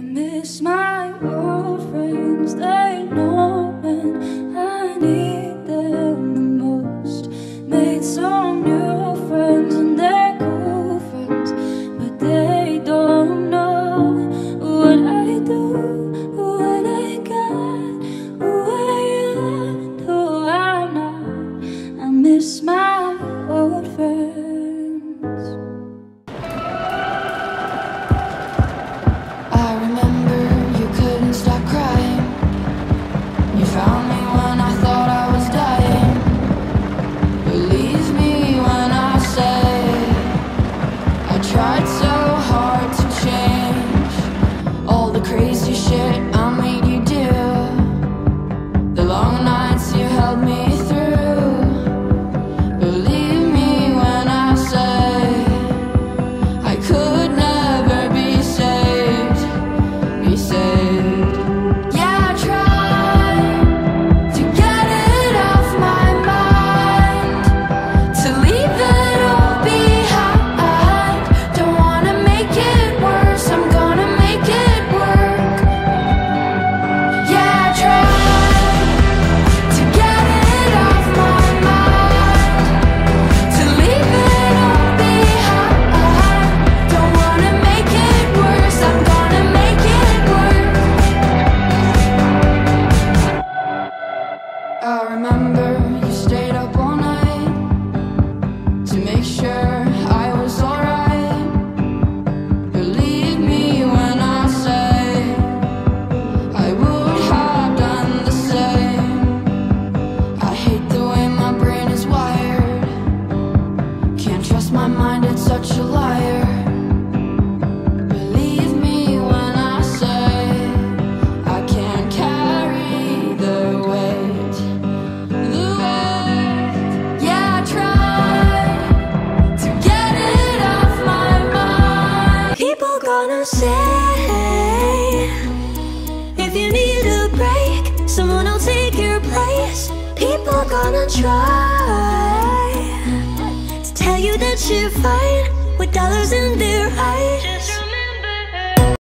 I miss my old friends, they know when I need them the most. Made some new friends and they're cool friends, but they don't know what I do, what I got, who I am, who oh, I'm not. I miss my old friends. Tried so hard to change all the crazy shit I made you do. The long nights you held me through. Believe me when I say I could never be saved be saved. Say if you need a break, someone will take your place. People gonna try to tell you that you're fine with dollars in their eyes.